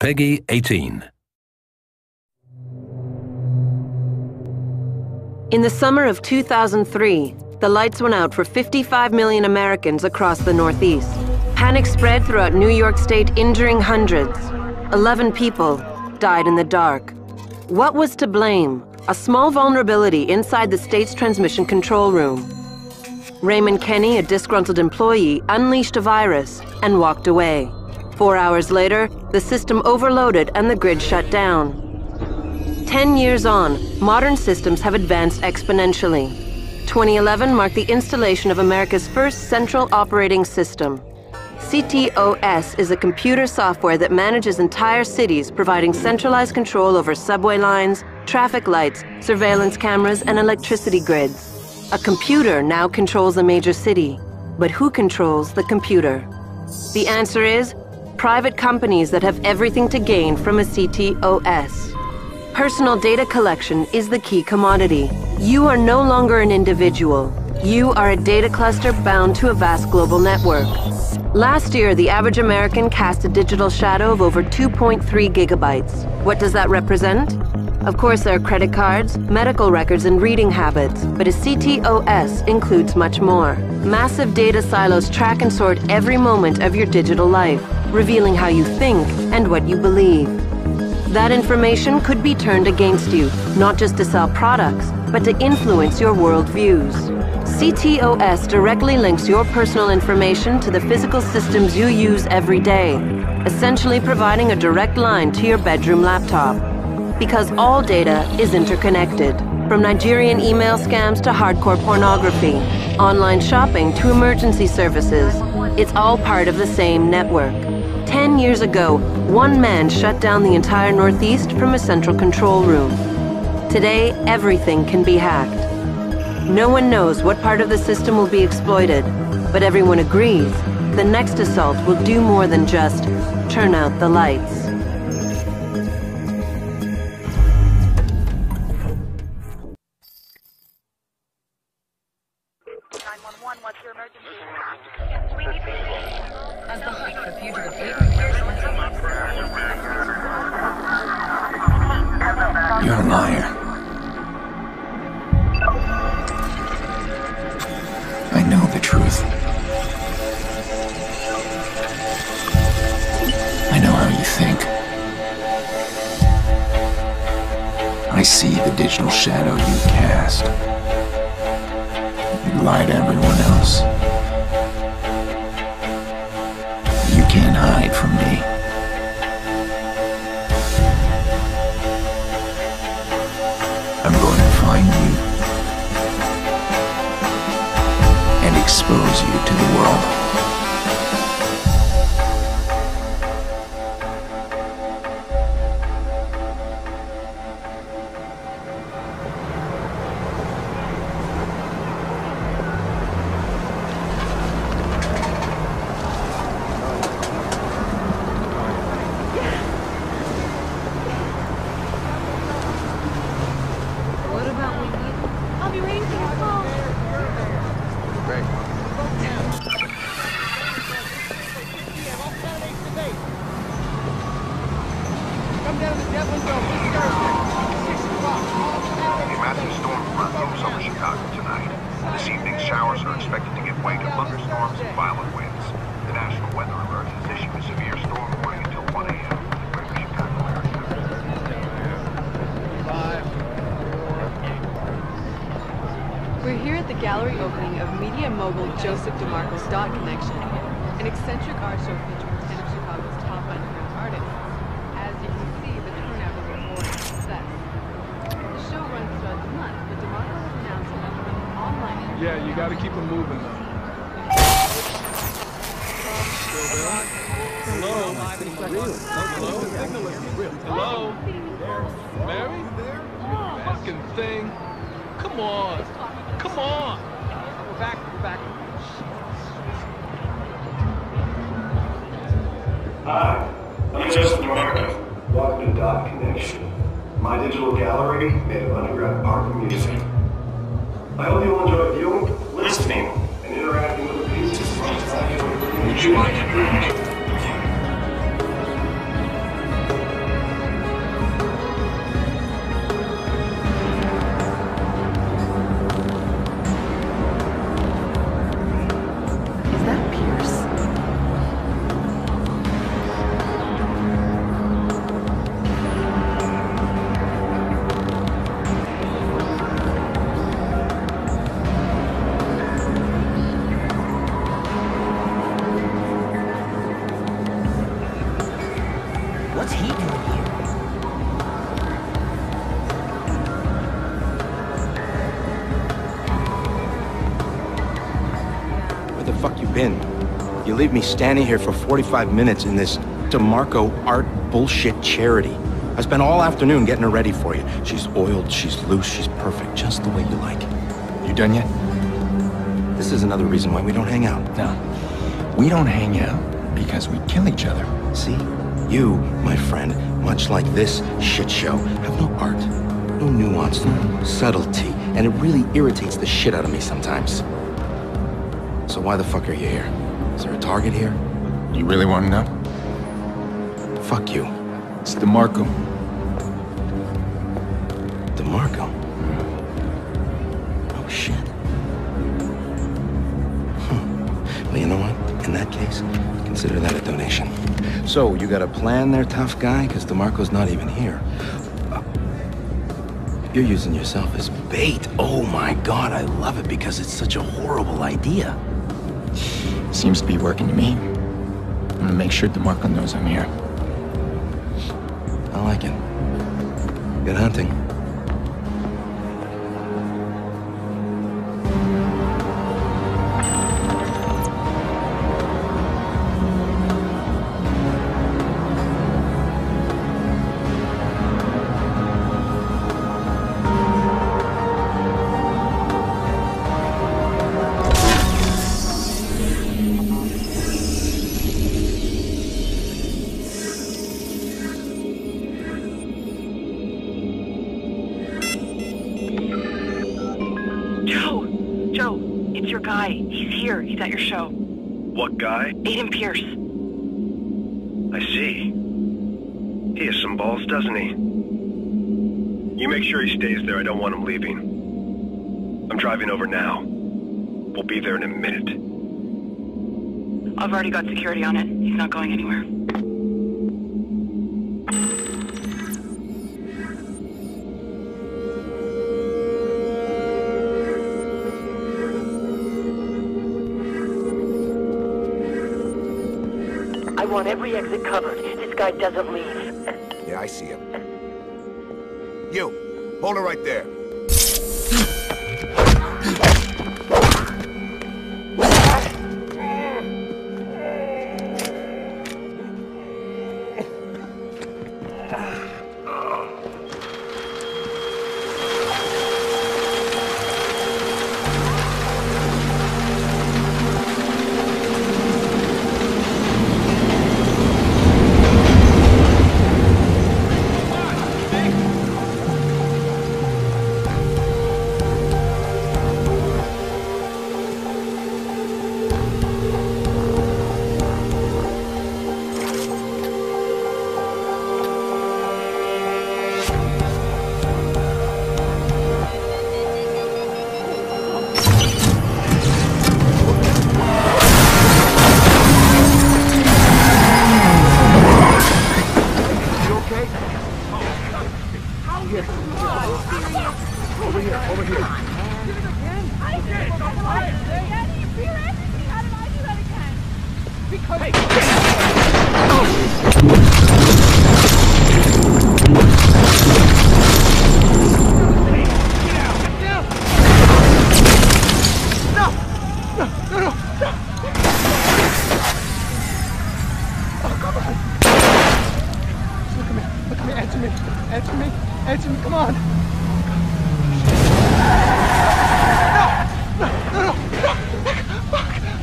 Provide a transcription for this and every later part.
Peggy 18. In the summer of 2003, the lights went out for 55 million Americans across the Northeast. Panic spread throughout New York State, injuring hundreds. 11 people died in the dark. What was to blame? A small vulnerability inside the state's transmission control room. Raymond Kenney, a disgruntled employee, unleashed a virus and walked away. Four hours later, the system overloaded and the grid shut down. Ten years on, modern systems have advanced exponentially. 2011 marked the installation of America's first central operating system. CTOS is a computer software that manages entire cities, providing centralized control over subway lines, traffic lights, surveillance cameras, and electricity grids. A computer now controls a major city. But who controls the computer? The answer is private companies that have everything to gain from a CTOS. Personal data collection is the key commodity. You are no longer an individual. You are a data cluster bound to a vast global network. Last year, the average American cast a digital shadow of over 2.3 gigabytes. What does that represent? Of course, there are credit cards, medical records, and reading habits, but a CTOS includes much more. Massive data silos track and sort every moment of your digital life, revealing how you think and what you believe. That information could be turned against you, not just to sell products, but to influence your worldviews. CTOS directly links your personal information to the physical systems you use every day, essentially providing a direct line to your bedroom laptop. Because all data is interconnected, from Nigerian email scams to hardcore pornography, online shopping to emergency services, it's all part of the same network. Years ago, one man shut down the entire Northeast from a central control room. Today, everything can be hacked. No one knows what part of the system will be exploited, but everyone agrees the next assault will do more than just turn out the lights. See the digital shadow you cast. You lie to everyone else. You can't hide from me. I'm going to find you and expose you to the world. A massive storm runs over Chicago tonight. This showers are expected to give way to thunderstorms and violent winds. The National Weather Alert has issued a severe storm warning until 1 a.m. We're here at the gallery opening of media mogul Joseph DeMarco's Dot Connection, an eccentric art show featuring Yeah, you gotta keep them moving though. Hello? Hello? Hello? Mary? Fucking thing. Come on. Come on. We're back. We're back. Hi, I'm Joseph DeMarco. Welcome to Dot Connection, my digital gallery made of underground art music. I hope you'll enjoy viewing, listening, and interacting with the pieces from Would you like a drink? Been? You leave me standing here for 45 minutes in this DeMarco art bullshit charity. I spent all afternoon getting her ready for you. She's oiled, she's loose, she's perfect, just the way you like. You done yet? This is another reason why we don't hang out. No. We don't hang out because we kill each other. See? You, my friend, much like this shit show, have no art, no nuance, no subtlety, and it really irritates the shit out of me sometimes. So why the fuck are you here? Is there a target here? You really want to know? Fuck you. It's DeMarco. DeMarco? Oh, shit. Hmm. Well, you know what? In that case, consider that a donation. So, you got a plan there, tough guy? Because DeMarco's not even here. Uh, You're using yourself as bait. Oh my god, I love it because it's such a horrible idea. Seems to be working to me. I'm gonna make sure DeMarco knows I'm here. I like it. Good hunting. What guy? Aiden Pearce. I see. He has some balls, doesn't he? You make sure he stays there. I don't want him leaving. I'm driving over now. We'll be there in a minute. I've already got security on it. He's not going anywhere. Want every exit covered. This guy doesn't leave. Yeah, I see him. You, hold it right there.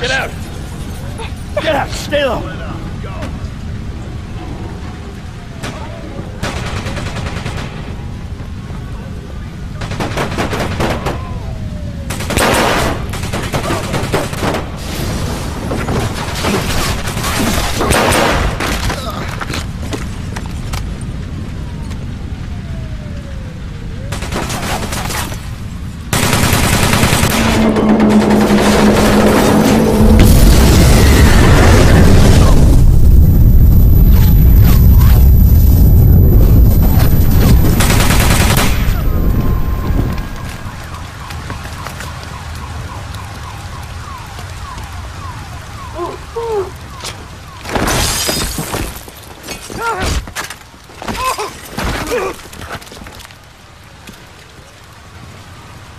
Get out! Get out! Stay low!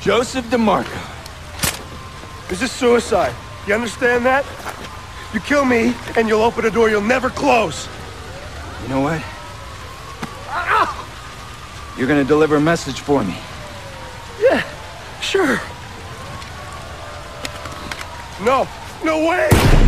Joseph DeMarco. This is suicide. You understand that? You kill me, and you'll open a door you'll never close. You know what? You're gonna deliver a message for me. Yeah, sure. No, no way!